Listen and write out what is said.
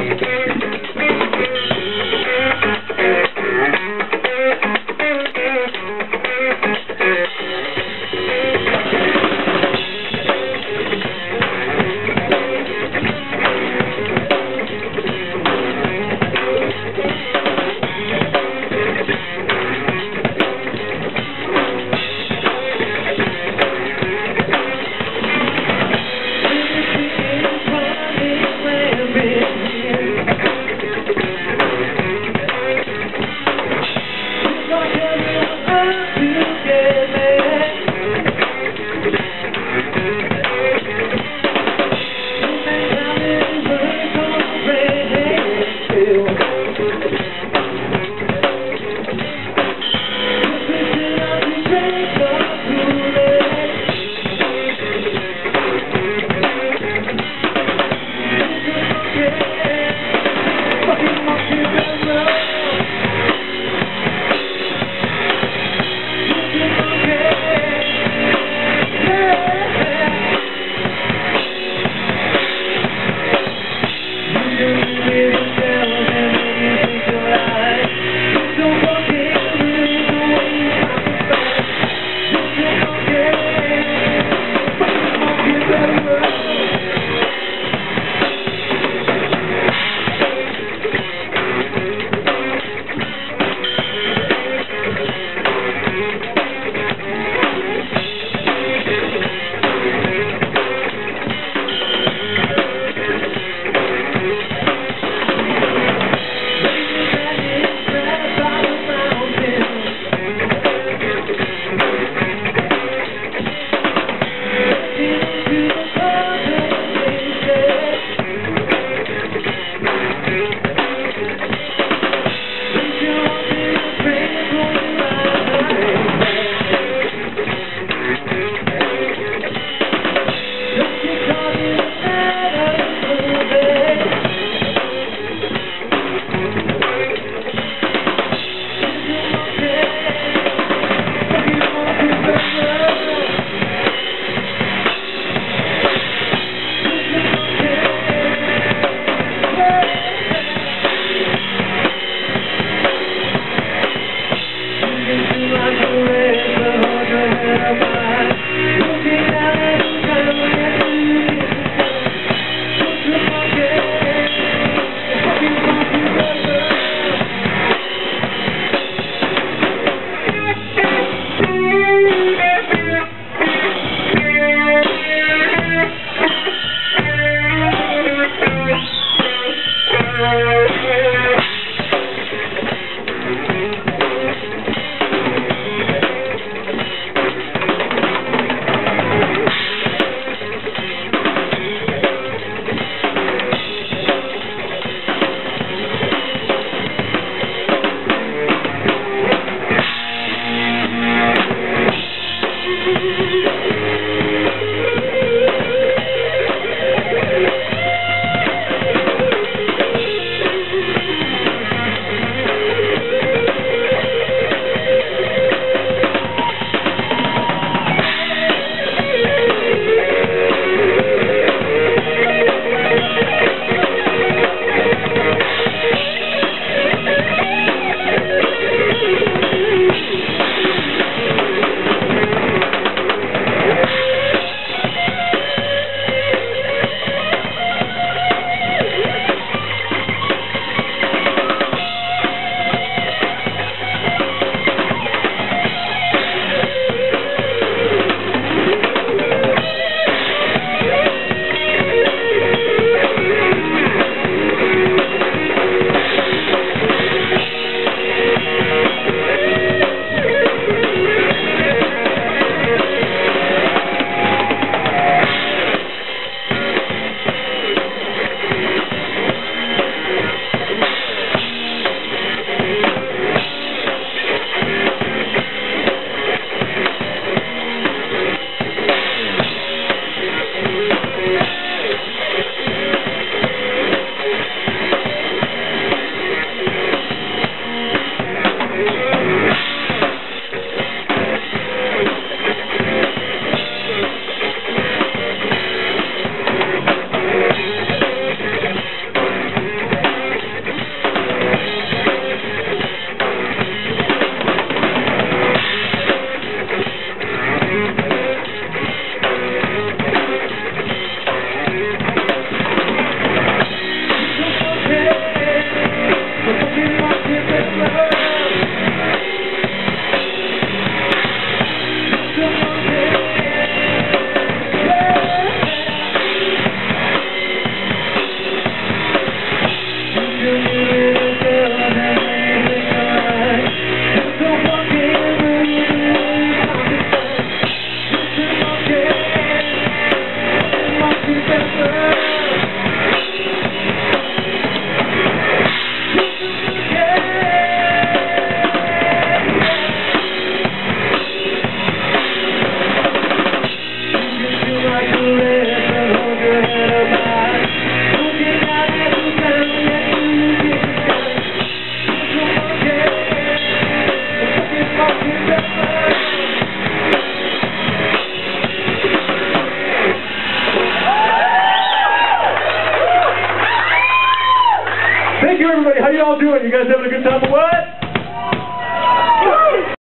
Thank you. You, everybody. How you all doing? You guys having a good time or what?